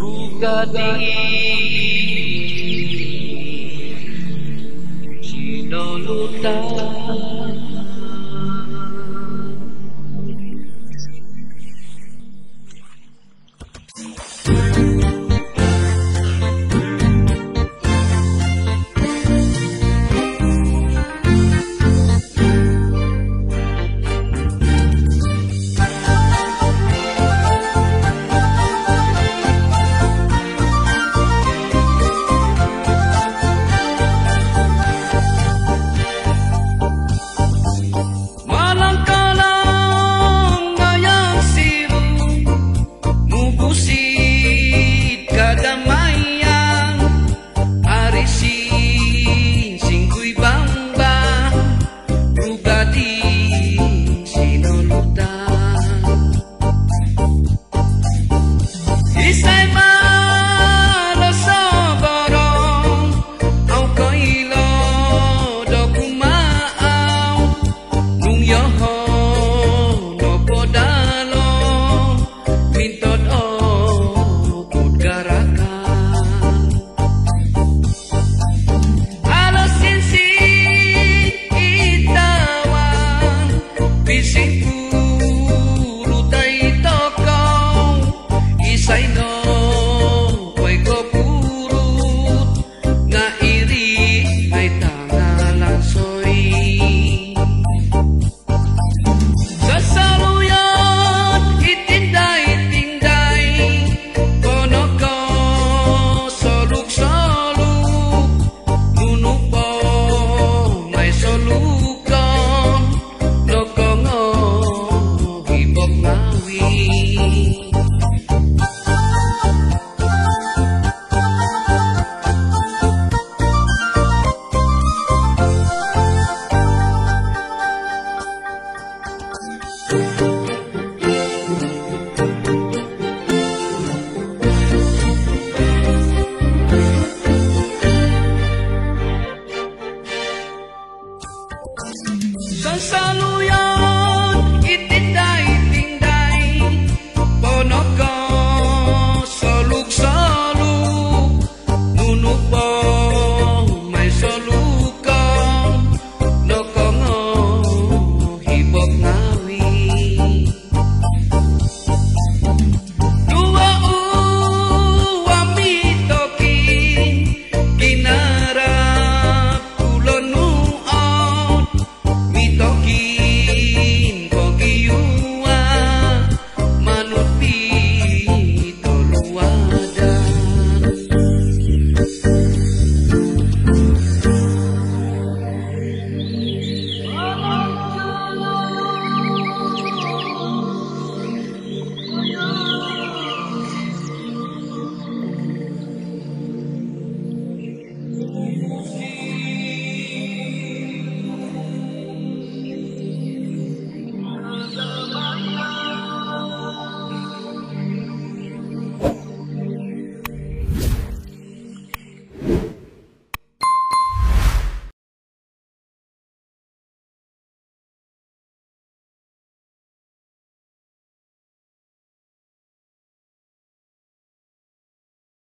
Rugati Cinolutan San Salud.